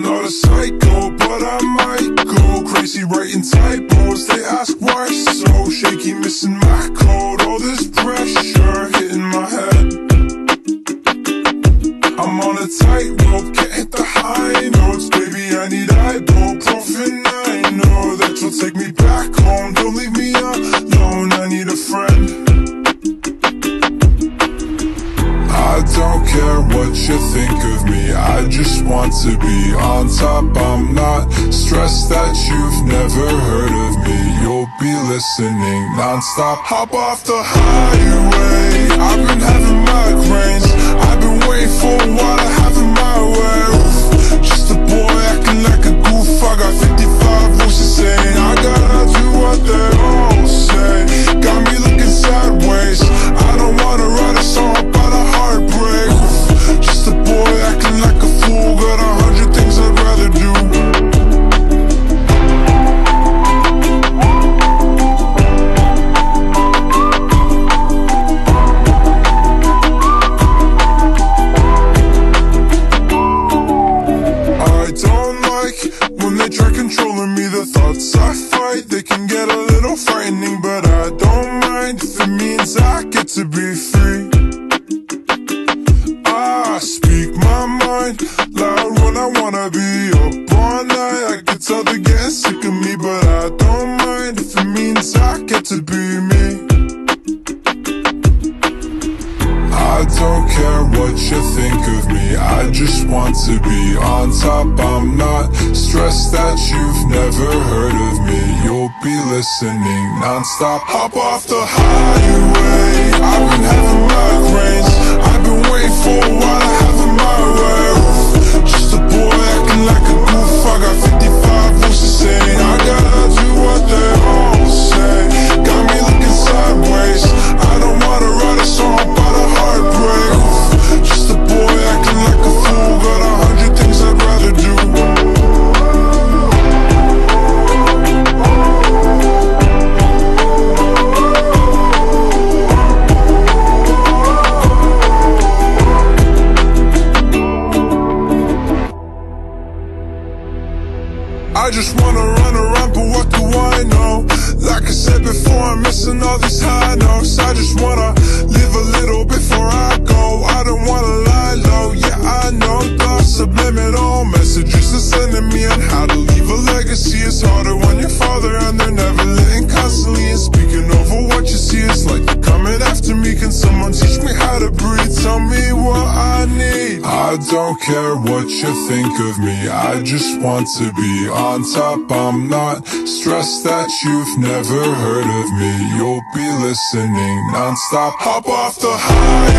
not a psycho, but I might go crazy writing typos. They ask why so shaky, missing my code. All this pressure hitting my head. I'm on a tightrope, can't hit the high notes. Baby, I need ibuprofen. I know that you'll take me back home. Don't leave me alone. I need a friend. I don't care what you think of me. I just want to be on top. I'm not stressed that you've never heard of me. You'll be listening non-stop. Hop off the highway. I've been having migraines. I've been waiting for a while when they try controlling me. The thoughts I fight, they can get a little frightening But I don't mind if it means I get to be free. I speak my mind loud when I wanna be up all night. I can tell they're getting sick of me But I don't mind if it means I get to be me. I don't what you think of me. I just want to be on top. I'm not stressed that you've never heard of me. You'll be listening non-stop. Hop off the highway. I've been having migraines I've been waiting for a while I just wanna run around, but what do I know? Like I said before, I'm missing all these high notes. I just wanna live a little before I go. I don't wanna lie low, yeah, I know the subliminal messages they're sending me on how to leave a legacy. It's harder when you're father and they're never living constantly and speaking over what you see. It's like they're coming after I don't care what you think of me. I just want to be on top. I'm not stressed that you've never heard of me. You'll be listening non-stop. Hop off the highway.